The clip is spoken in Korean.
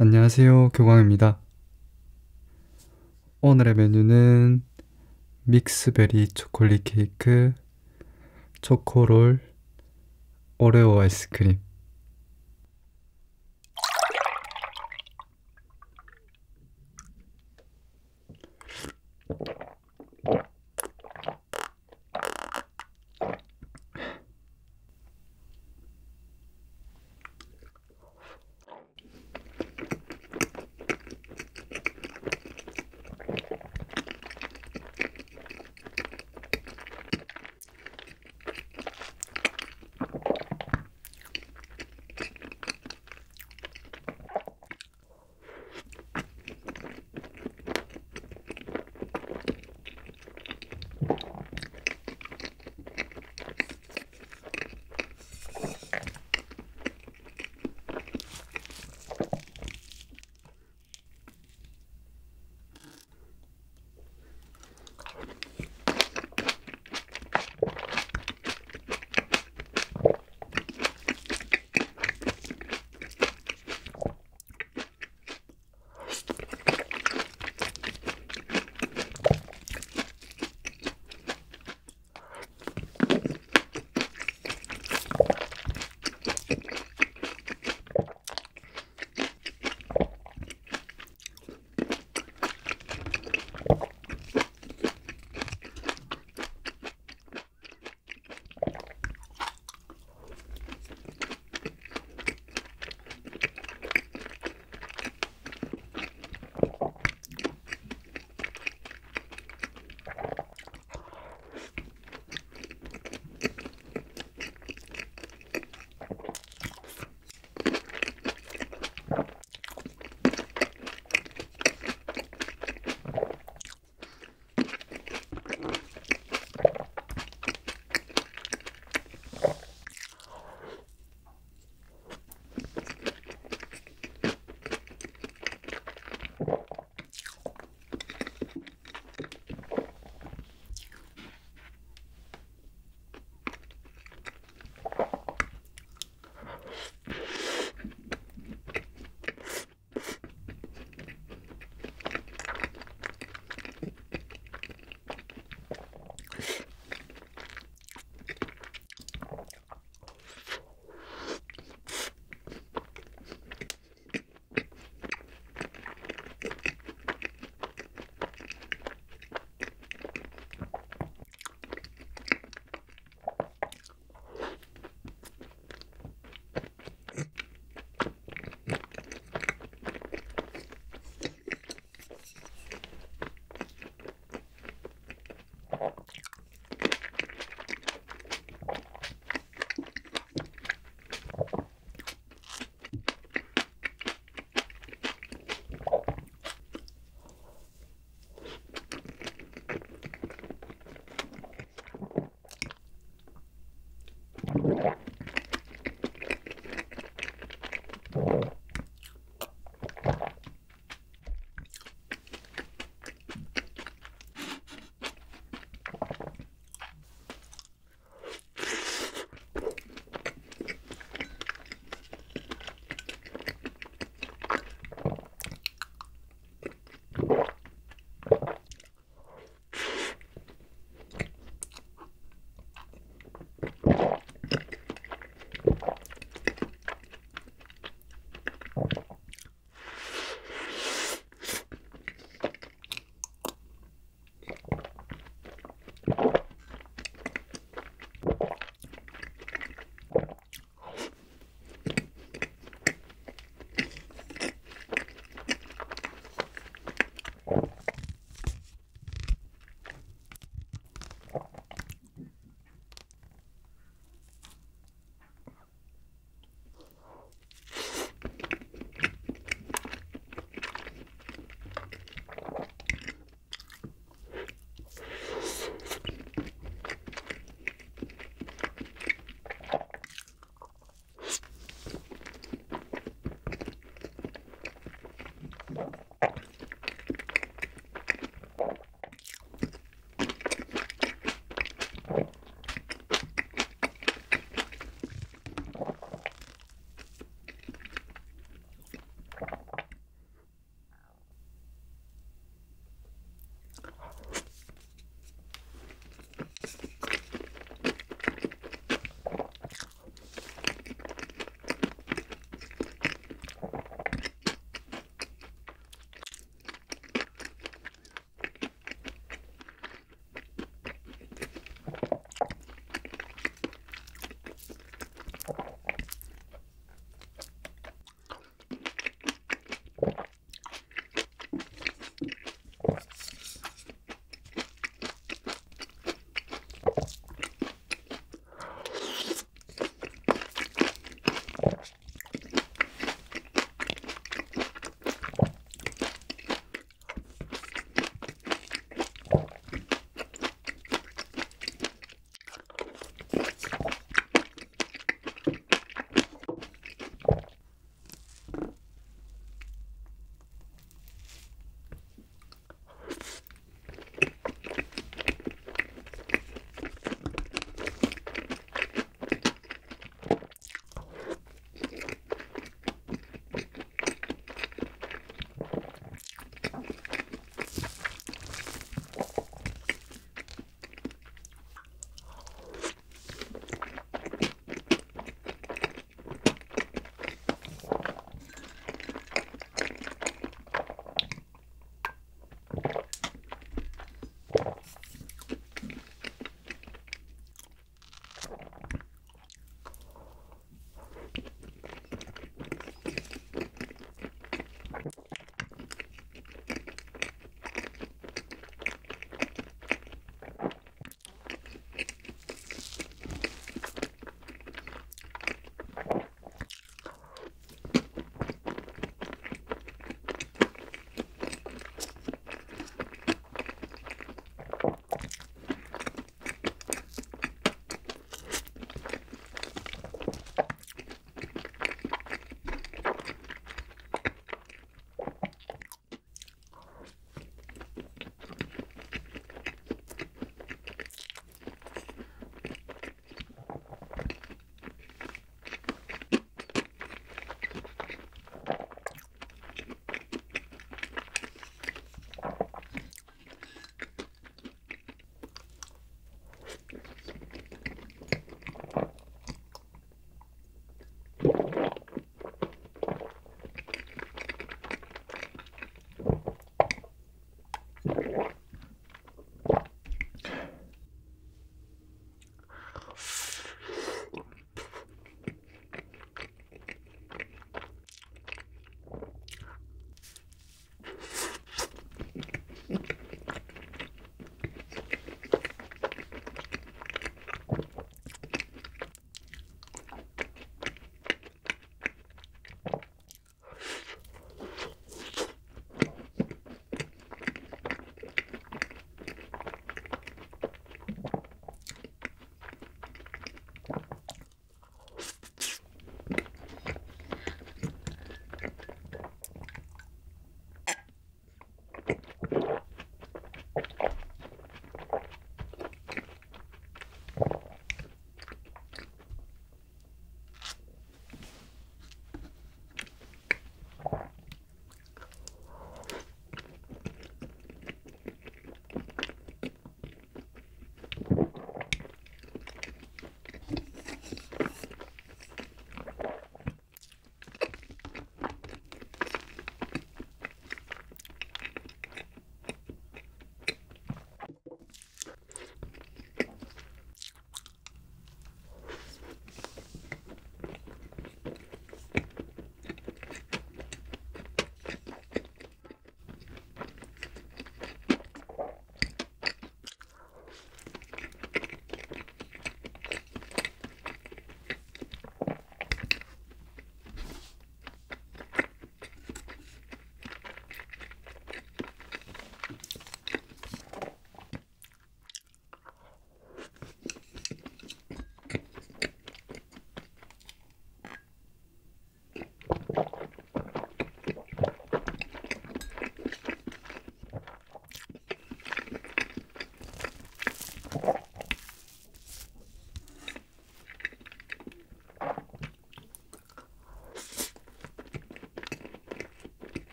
안녕하세요. 교광입니다. 오늘의 메뉴는 믹스베리 초콜릿 케이크, 초코롤, 오레오 아이스크림.